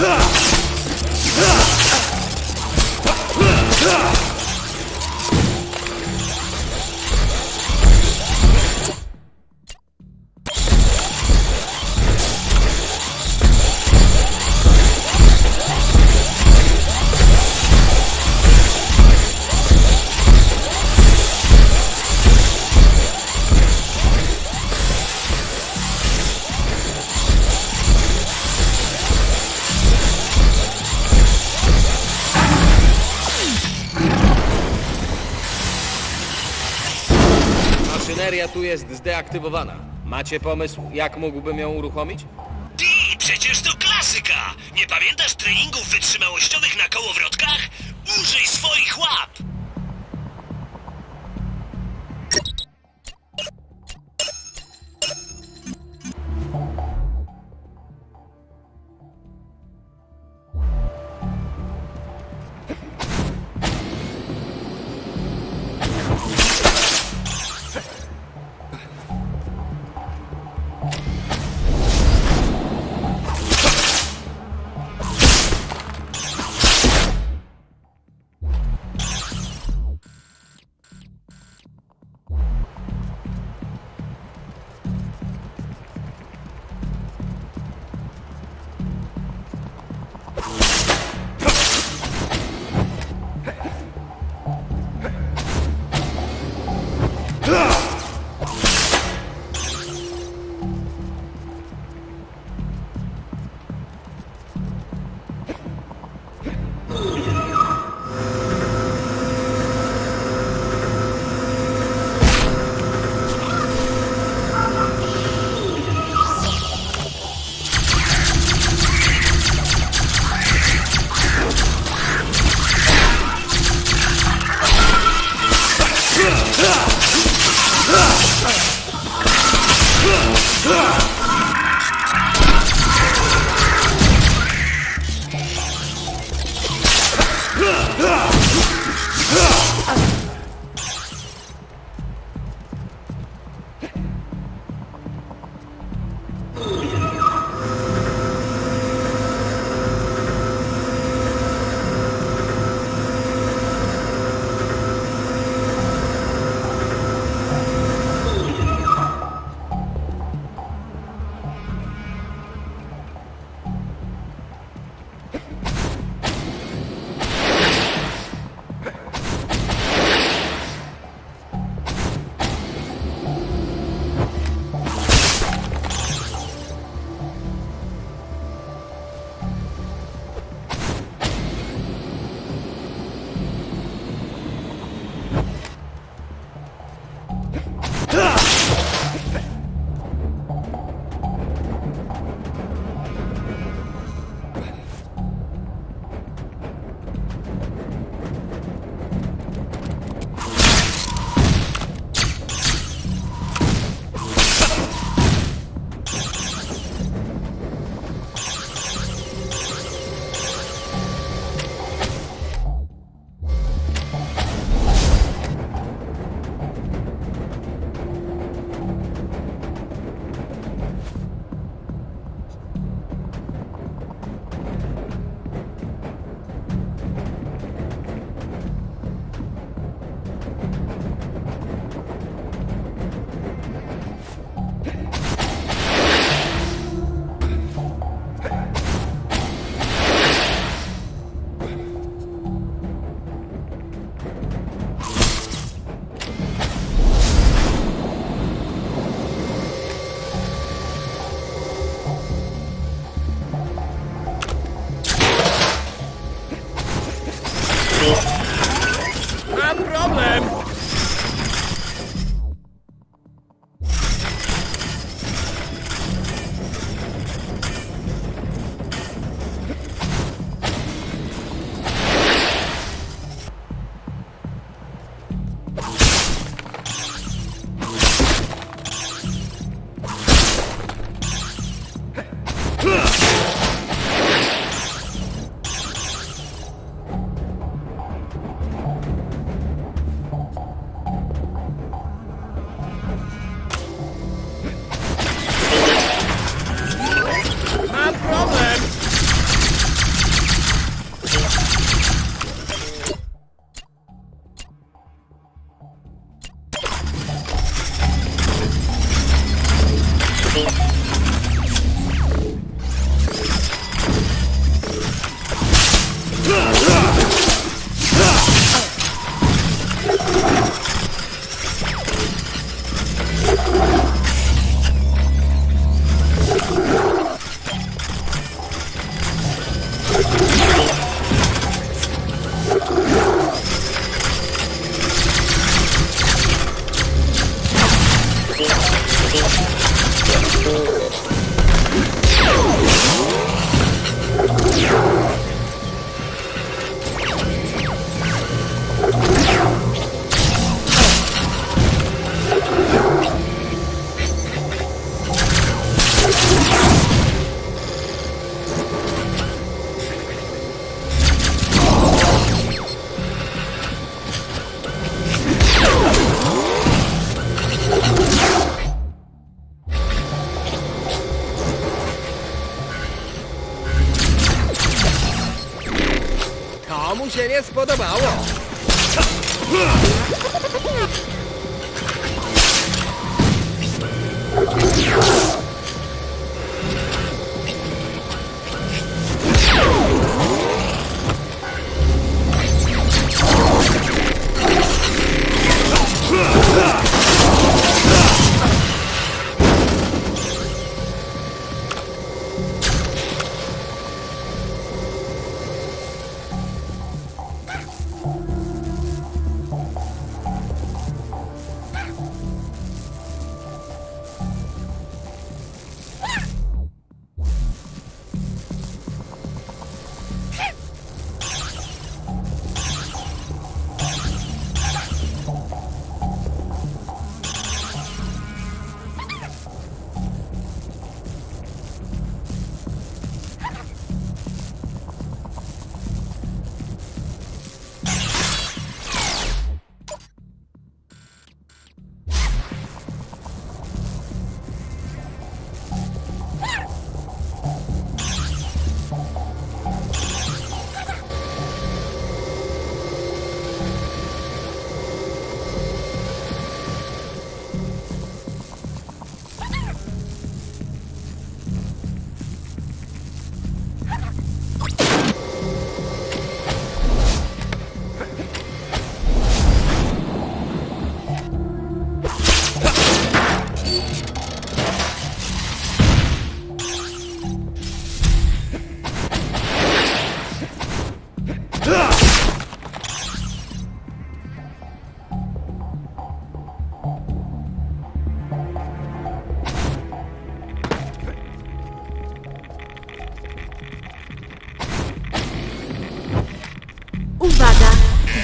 Ah! Jest zdeaktywowana. Macie pomysł, jak mógłbym ją uruchomić? Ty, przecież to klasyka! Nie pamiętasz treningów wytrzymałościowych na kołowrotkach? Użyj swoich łap!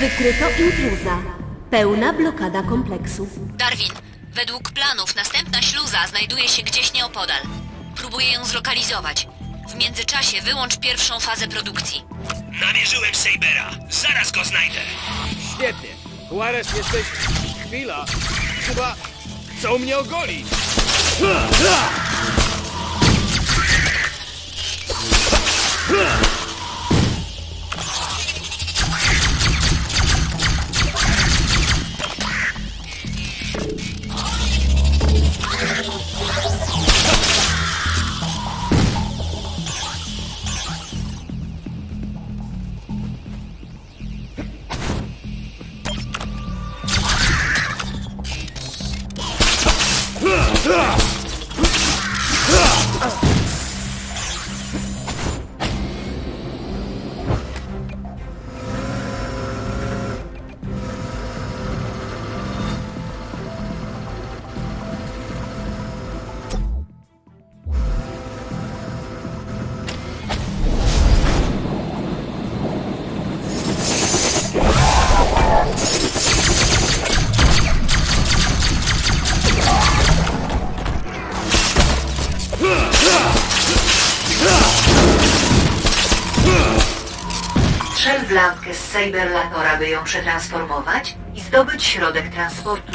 Wykryto intruza. Pełna blokada kompleksu. Darwin, według planów następna śluza znajduje się gdzieś nieopodal. Próbuję ją zlokalizować. W międzyczasie wyłącz pierwszą fazę produkcji. Namierzyłem Sabera. Zaraz go znajdę. Świetnie. Juarez, jesteś... Chwila. Chyba chcą mnie ogolić. Strzel w Cyberlatora, by ją przetransformować i zdobyć środek transportu.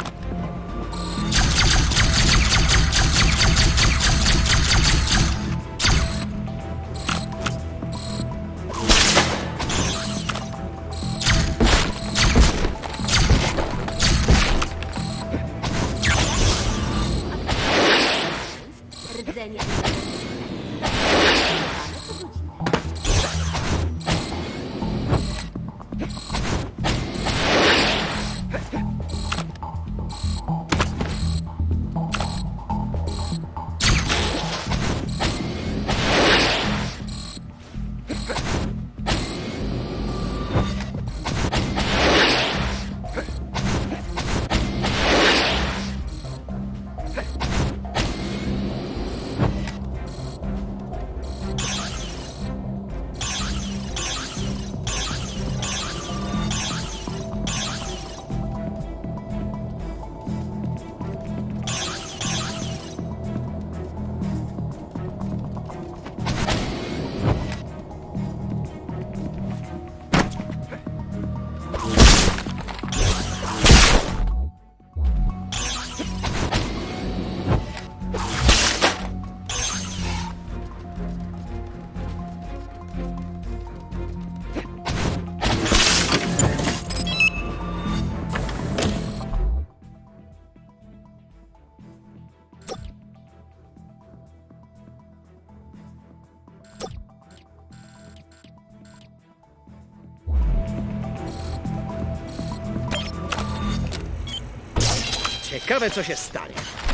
Ciekawe, co się stanie.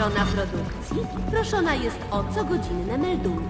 Ochrona produkcji proszona jest o cogodzinne meldunki.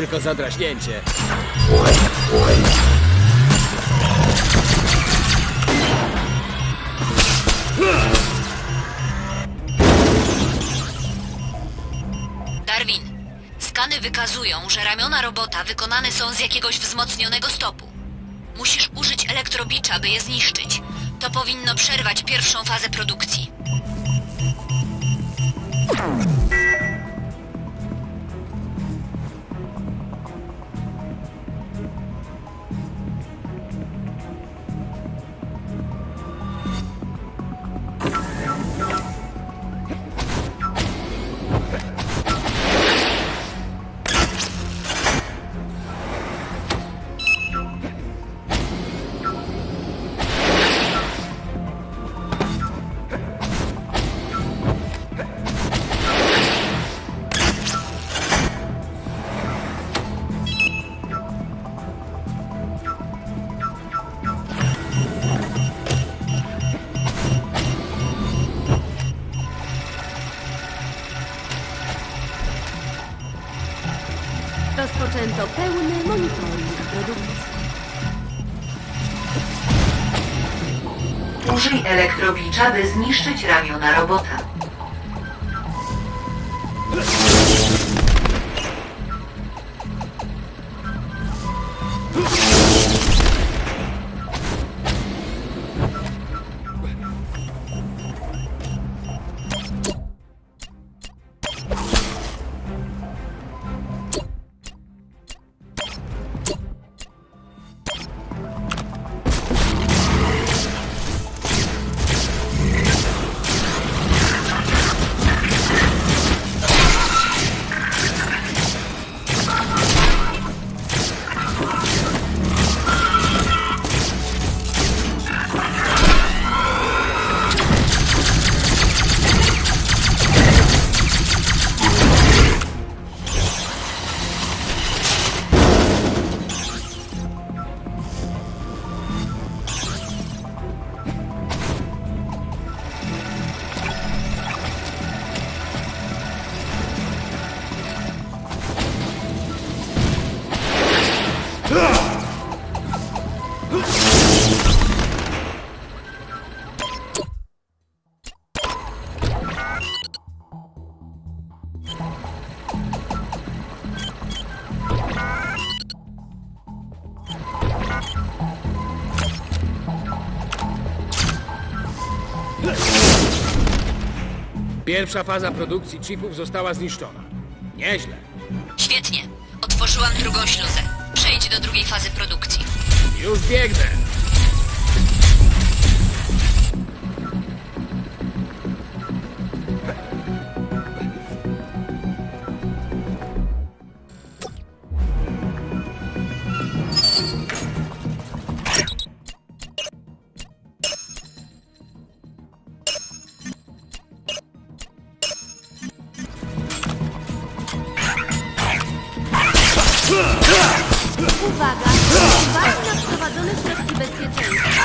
Tylko zadraśnięcie. Darwin, skany wykazują, że ramiona robota wykonane są z jakiegoś wzmocnionego stopu. Musisz użyć elektrobicza, by je zniszczyć. To powinno przerwać pierwszą fazę produkcji. Elektrobicza, by zniszczyć ramiona robota. Pierwsza faza produkcji chipów została zniszczona. Nieźle. Świetnie. Otworzyłam drugą śluzę. Do drugiej fazy produkcji. Już biegnę. Uwaga! Uwaga na wprowadzone środki bezpieczeństwa.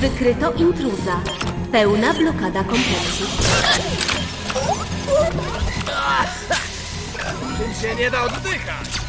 Wykryto intruza. Pełna blokada kompleksu. Tym się nie da oddychać.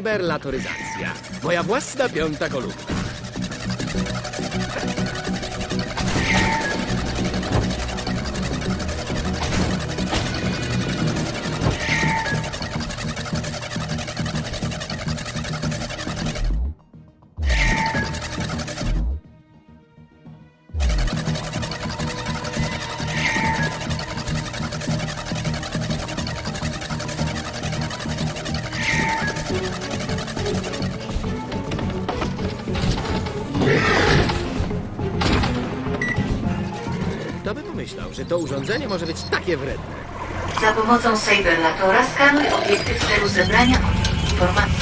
Weber la toryzacja. Moja własna piąta kolumna. Pomyślał, że to urządzenie może być takie wredne? Za pomocą Cyberlatora skanuj obiekty w celu zebrania o informacji.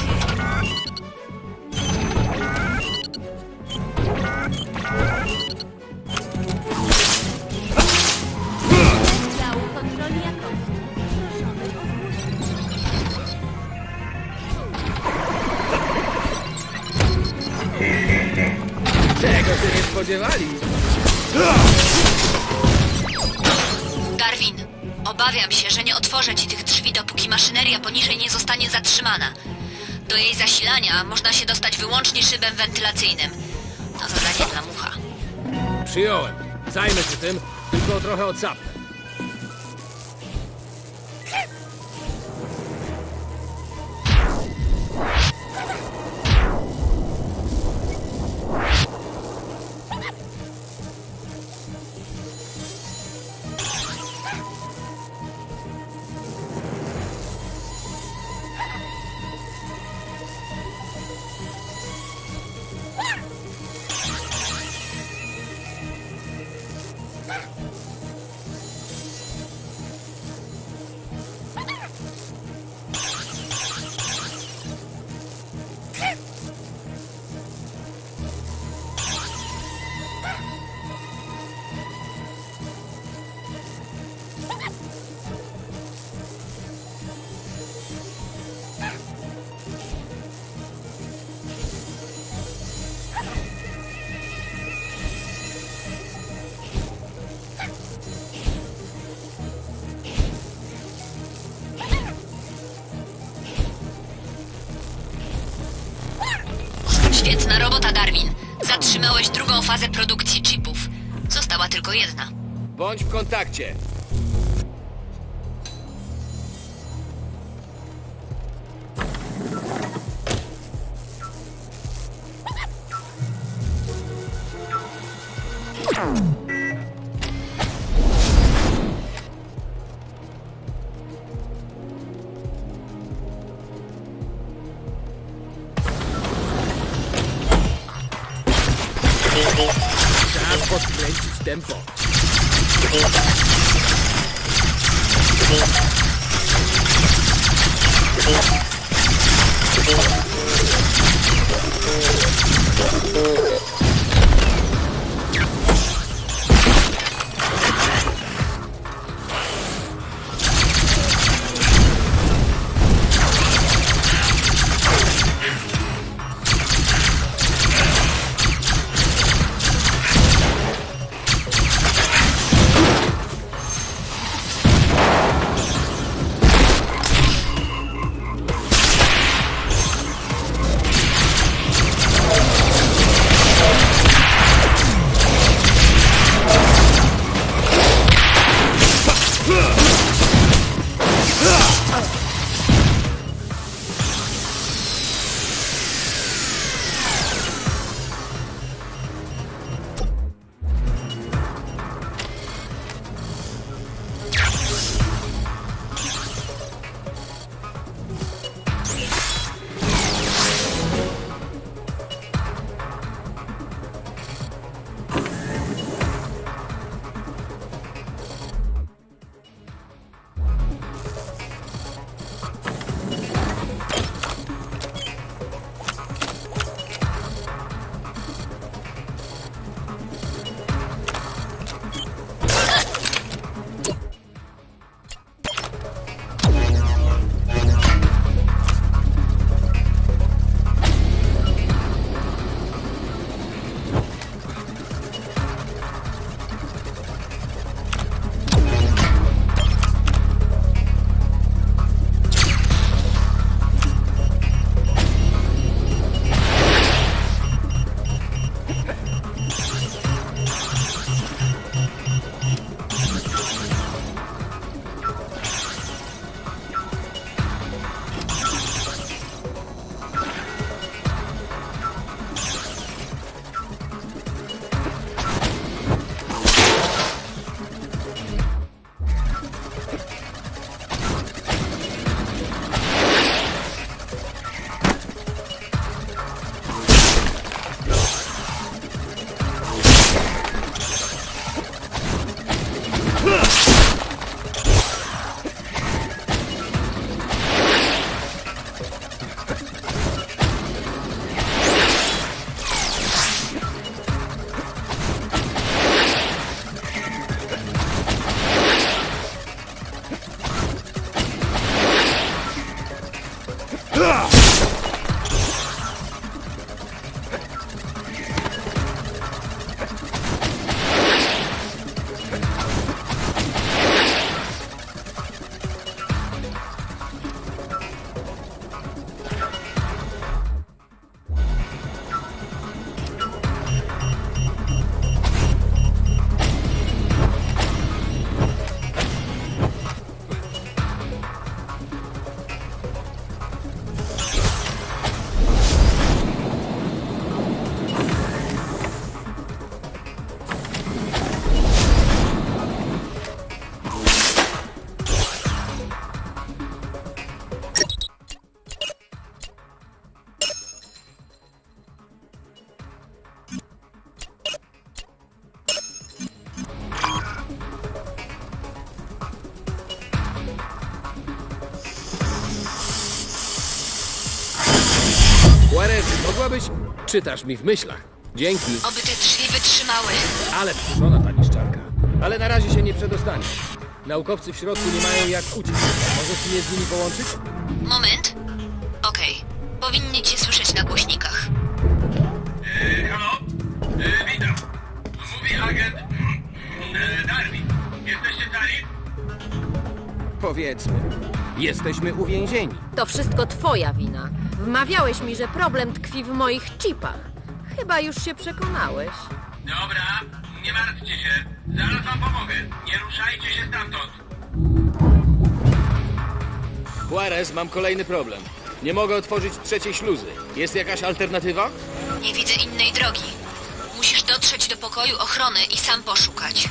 Jej zasilania można się dostać wyłącznie szybem wentylacyjnym. To zadanie dla mucha. Przyjąłem. Zajmę się tym, tylko trochę odsapnę. Fazę produkcji chipów. Została tylko jedna. Bądź w kontakcie. Juarez, mogłabyś... Czytasz mi w myślach. Dzięki, Oby te drzwi wytrzymały. ale przyszona ta niszczarka. Ale na razie się nie przedostanie. Naukowcy w środku nie mają jak uciec. Możesz mnie z nimi połączyć? Moment. Okej. Powinni cię słyszeć na głośnikach. Halo? E, witam. Mówi agent e, Darwin. Jesteście cali? Powiedzmy. Jesteśmy uwięzieni. To wszystko twoja wina. Wmawiałeś mi, że problem tkwi w moich chipach. Chyba już się przekonałeś. Dobra, nie martwcie się. Zaraz wam pomogę. Nie ruszajcie się stamtąd. Juarez, mam kolejny problem. Nie mogę otworzyć trzeciej śluzy. Jest jakaś alternatywa? Nie widzę innej drogi. Musisz dotrzeć do pokoju ochrony i sam poszukać.